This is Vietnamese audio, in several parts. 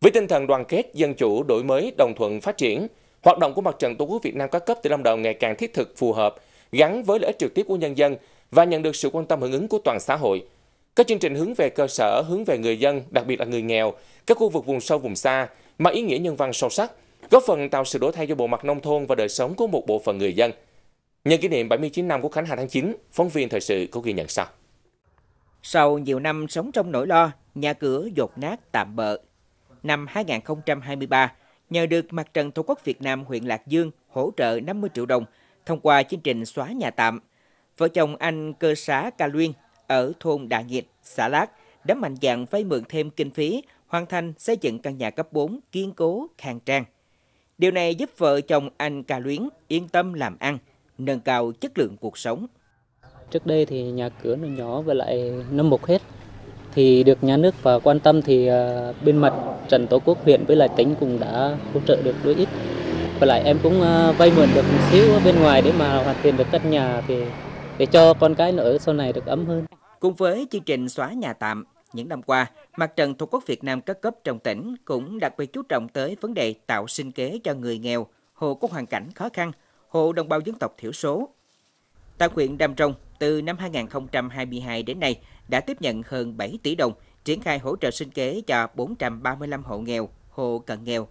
Với tinh thần đoàn kết, dân chủ, đổi mới, đồng thuận, phát triển, hoạt động của Mặt trận Tổ quốc Việt Nam các cấp tỉnh Lâm Đồng ngày càng thiết thực, phù hợp, gắn với lợi ích trực tiếp của nhân dân và nhận được sự quan tâm hưởng ứng của toàn xã hội. Các chương trình hướng về cơ sở, hướng về người dân, đặc biệt là người nghèo, các khu vực vùng sâu vùng xa, mang ý nghĩa nhân văn sâu sắc, góp phần tạo sự đổi thay cho bộ mặt nông thôn và đời sống của một bộ phận người dân. Nhân kỷ niệm 79 năm của Khánh hà tháng 9, phóng viên thời sự có ghi nhận sau. Sau nhiều năm sống trong nỗi lo, nhà cửa dột nát tạm bợ. Năm 2023, nhờ được Mặt trận Tổ quốc Việt Nam huyện Lạc Dương hỗ trợ 50 triệu đồng thông qua chương trình xóa nhà tạm, vợ chồng anh cơ xá Ca Luyên ở thôn Đà Nhiệt, xã Lát đã mạnh dạn vay mượn thêm kinh phí hoàn thành xây dựng căn nhà cấp 4 kiên cố, khang trang. Điều này giúp vợ chồng anh Ca Luyến yên tâm làm ăn, nâng cao chất lượng cuộc sống. Trước đây thì nhà cửa nó nhỏ và lại nó mục hết. Thì được nhà nước và quan tâm thì ờ, bên mặt trận tổ quốc huyện với lại tỉnh cũng đã hỗ trợ được đôi ít. Và lại em cũng ờ, vay mượn được một xíu ở bên ngoài để mà hoàn thiện được căn nhà thì để cho con cái nữa ở sau này được ấm hơn. Cùng với chương trình xóa nhà tạm, những năm qua, Mặt trận Tổ quốc Việt Nam các cấp trong tỉnh cũng đặc biệt chú trọng tới vấn đề tạo sinh kế cho người nghèo, hộ có hoàn cảnh khó khăn, hộ đồng bào dân tộc thiểu số. Tại huyện Đam Rồng từ năm 2022 đến nay đã tiếp nhận hơn 7 tỷ đồng triển khai hỗ trợ sinh kế cho 435 hộ nghèo, hộ cận nghèo.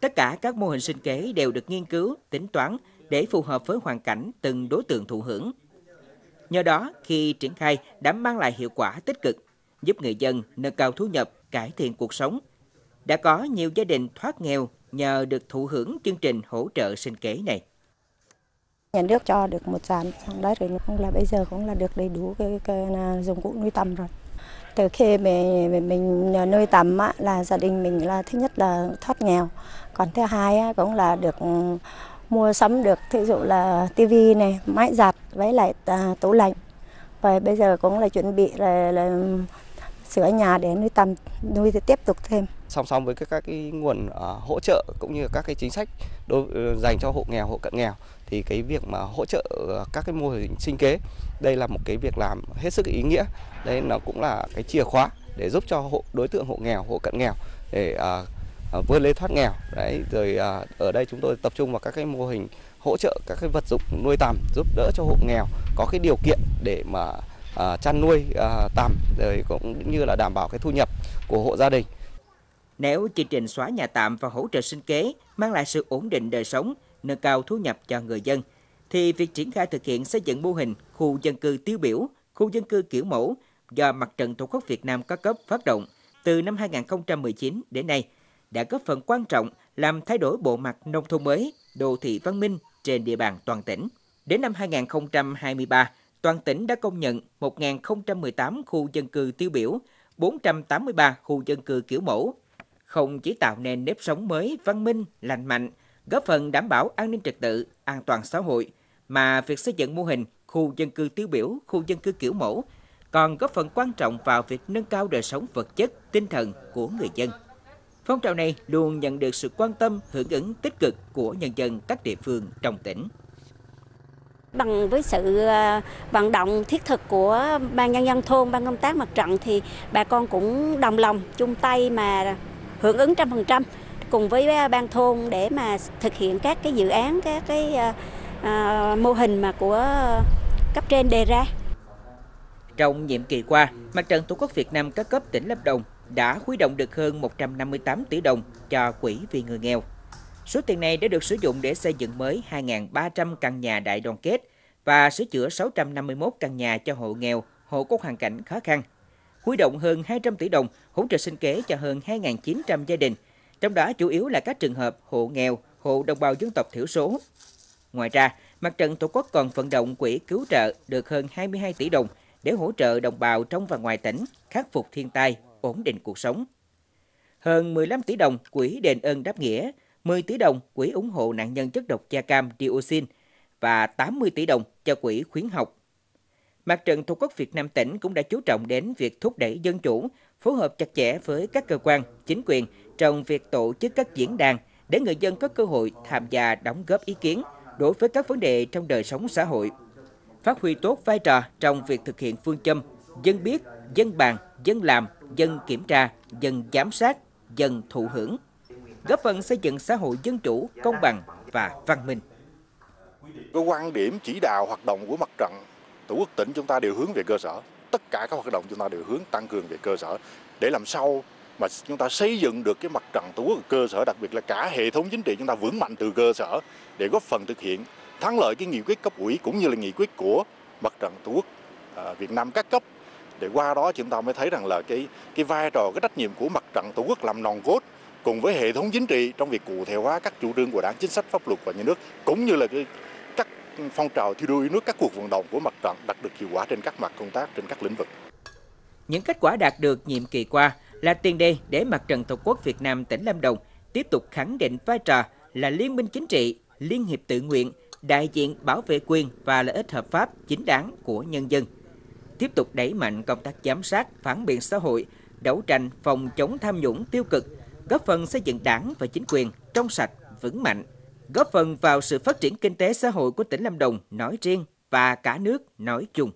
Tất cả các mô hình sinh kế đều được nghiên cứu, tính toán để phù hợp với hoàn cảnh từng đối tượng thụ hưởng. Nhờ đó, khi triển khai đã mang lại hiệu quả tích cực, giúp người dân nâng cao thu nhập, cải thiện cuộc sống. Đã có nhiều gia đình thoát nghèo nhờ được thụ hưởng chương trình hỗ trợ sinh kế này. Nhà nước cho được một dàn, xong đấy rồi cũng là bây giờ cũng là được đầy đủ cái, cái, cái dụng cụ nuôi tầm rồi. Từ khi mình, mình nuôi tầm á, là gia đình mình là thứ nhất là thoát nghèo, còn thứ hai á, cũng là được ừ, mua sắm được thí dụ là tivi này, máy giặt với lại à, tủ lạnh. Và bây giờ cũng là chuẩn bị là, là sửa nhà để nuôi tầm nuôi thì tiếp tục thêm. Song song với các, các cái nguồn uh, hỗ trợ cũng như các cái chính sách đối uh, dành cho hộ nghèo hộ cận nghèo thì cái việc mà hỗ trợ uh, các cái mô hình sinh kế đây là một cái việc làm hết sức ý nghĩa. Đấy nó cũng là cái chìa khóa để giúp cho hộ đối tượng hộ nghèo hộ cận nghèo để uh, uh, vươn lên thoát nghèo. Đấy rồi uh, ở đây chúng tôi tập trung vào các cái mô hình hỗ trợ các cái vật dụng nuôi tầm giúp đỡ cho hộ nghèo có cái điều kiện để mà uh, À, chăn nuôi uh, rồi cũng như là đảm bảo cái thu nhập của hộ gia đình. Nếu chương trình xóa nhà tạm và hỗ trợ sinh kế mang lại sự ổn định đời sống, nâng cao thu nhập cho người dân, thì việc triển khai thực hiện xây dựng mô hình khu dân cư tiêu biểu, khu dân cư kiểu mẫu do Mặt trận Tổ quốc Việt Nam các cấp phát động từ năm 2019 đến nay đã góp phần quan trọng làm thay đổi bộ mặt nông thôn mới, đô thị văn minh trên địa bàn toàn tỉnh. Đến năm 2023, toàn tỉnh đã công nhận 1.018 khu dân cư tiêu biểu, 483 khu dân cư kiểu mẫu, không chỉ tạo nên nếp sống mới, văn minh, lành mạnh, góp phần đảm bảo an ninh trật tự, an toàn xã hội, mà việc xây dựng mô hình khu dân cư tiêu biểu, khu dân cư kiểu mẫu còn góp phần quan trọng vào việc nâng cao đời sống vật chất, tinh thần của người dân. Phong trào này luôn nhận được sự quan tâm, hưởng ứng tích cực của nhân dân các địa phương trong tỉnh bằng với sự ờ, vận động thiết thực của ban nhân dân thôn, ban công tác mặt trận thì bà con cũng đồng lòng chung tay mà hưởng ứng trăm phần trăm cùng với ờ, ban thôn để mà thực hiện các cái dự án, các cái à, mô hình mà của cấp trên đề ra. Trong nhiệm kỳ qua, Mặt trận Tổ quốc Việt Nam các cấp tỉnh Lâm Đồng đã huy động được hơn 158 tỷ đồng cho quỹ vì người nghèo Số tiền này đã được sử dụng để xây dựng mới 2.300 căn nhà đại đoàn kết và sửa chữa 651 căn nhà cho hộ nghèo, hộ có hoàn cảnh khó khăn. Huy động hơn 200 tỷ đồng hỗ trợ sinh kế cho hơn 2.900 gia đình, trong đó chủ yếu là các trường hợp hộ nghèo, hộ đồng bào dân tộc thiểu số. Ngoài ra, Mặt trận Tổ quốc còn vận động quỹ cứu trợ được hơn 22 tỷ đồng để hỗ trợ đồng bào trong và ngoài tỉnh khắc phục thiên tai, ổn định cuộc sống. Hơn 15 tỷ đồng quỹ đền ơn đáp nghĩa 10 tỷ đồng quỹ ủng hộ nạn nhân chất độc da cam dioxin và 80 tỷ đồng cho quỹ khuyến học. Mặt trận Tổ quốc Việt Nam tỉnh cũng đã chú trọng đến việc thúc đẩy dân chủ, phối hợp chặt chẽ với các cơ quan, chính quyền trong việc tổ chức các diễn đàn để người dân có cơ hội tham gia đóng góp ý kiến đối với các vấn đề trong đời sống xã hội. Phát huy tốt vai trò trong việc thực hiện phương châm dân biết, dân bàn, dân làm, dân kiểm tra, dân giám sát, dân thụ hưởng, góp phần xây dựng xã hội dân chủ, công bằng và văn minh. Cái quan điểm chỉ đạo hoạt động của mặt trận Tổ quốc tỉnh chúng ta đều hướng về cơ sở. Tất cả các hoạt động chúng ta đều hướng tăng cường về cơ sở để làm sao mà chúng ta xây dựng được cái mặt trận tổ quốc cơ sở đặc biệt là cả hệ thống chính trị chúng ta vững mạnh từ cơ sở để góp phần thực hiện thắng lợi cái nghị quyết cấp ủy cũng như là nghị quyết của mặt trận tổ quốc à, Việt Nam các cấp để qua đó chúng ta mới thấy rằng là cái cái vai trò cái trách nhiệm của mặt trận tổ quốc làm nòng cốt cùng với hệ thống chính trị trong việc cụ thể hóa các chủ trương của đảng chính sách pháp luật và nhà nước cũng như là cái các phong trào thi đua yêu nước các cuộc vận động của mặt trận đạt được hiệu quả trên các mặt công tác trên các lĩnh vực. Những kết quả đạt được nhiệm kỳ qua là tiền đề để mặt trận Tổ quốc Việt Nam tỉnh Lâm Đồng tiếp tục khẳng định vai trò là liên minh chính trị, liên hiệp tự nguyện, đại diện bảo vệ quyền và lợi ích hợp pháp chính đáng của nhân dân. Tiếp tục đẩy mạnh công tác giám sát, phản biện xã hội, đấu tranh phòng chống tham nhũng tiêu cực, góp phần xây dựng đảng và chính quyền trong sạch, vững mạnh, góp phần vào sự phát triển kinh tế xã hội của tỉnh Lâm Đồng nói riêng và cả nước nói chung.